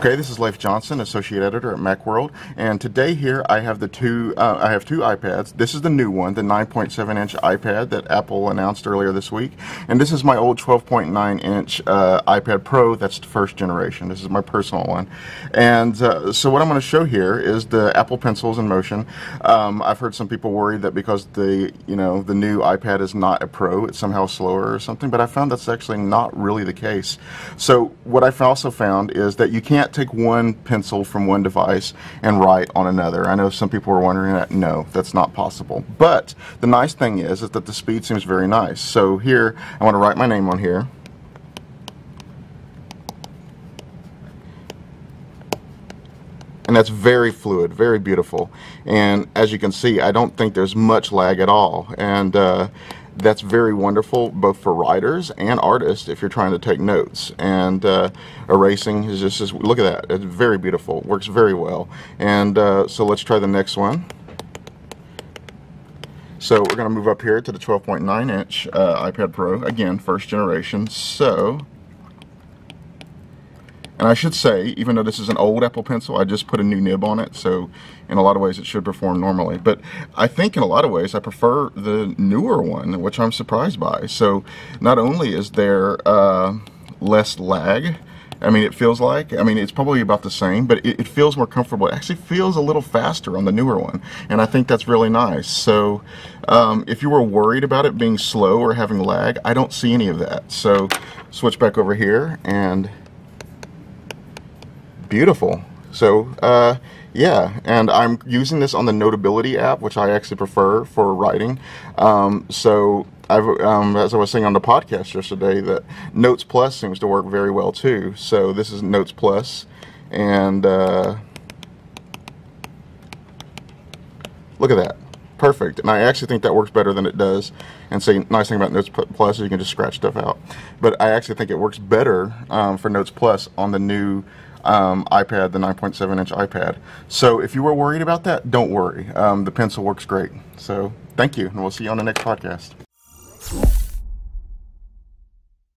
Okay, this is Leif Johnson, associate editor at MacWorld, and today here I have the two. Uh, I have two iPads. This is the new one, the 9.7-inch iPad that Apple announced earlier this week, and this is my old 12.9-inch uh, iPad Pro. That's the first generation. This is my personal one, and uh, so what I'm going to show here is the Apple Pencils in motion. Um, I've heard some people worry that because the you know the new iPad is not a Pro, it's somehow slower or something, but I found that's actually not really the case. So what I also found is that you can't can't take one pencil from one device and write on another. I know some people are wondering that. No, that's not possible. But the nice thing is, is that the speed seems very nice. So here, I want to write my name on here. and that's very fluid, very beautiful. And as you can see, I don't think there's much lag at all. And uh, that's very wonderful both for writers and artists if you're trying to take notes. And uh, erasing is just, just, look at that it's very beautiful works very well. And uh, so let's try the next one. So we're going to move up here to the 12.9 inch uh, iPad Pro again first generation. So and I should say, even though this is an old Apple Pencil, I just put a new nib on it, so in a lot of ways it should perform normally. But I think in a lot of ways I prefer the newer one, which I'm surprised by. So not only is there uh, less lag, I mean, it feels like, I mean, it's probably about the same, but it, it, feels more comfortable. It actually feels a little faster on the newer one, and I think that's really nice. So um, if you were worried about it being slow or having lag, I don't see any of that. So switch back over here and beautiful. So, uh, yeah, and I'm using this on the Notability app, which I actually prefer for writing. Um, so, um, as I was saying on the podcast yesterday, that Notes Plus seems to work very well too. So, this is Notes Plus, and uh, look at that. Perfect. And I actually think that works better than it does. And say, nice thing about Notes Plus is you can just scratch stuff out. But I actually think it works better um, for Notes Plus on the new um, iPad, the 9.7 inch iPad. So if you were worried about that, don't worry. Um, the pencil works great. So thank you, and we'll see you on the next podcast.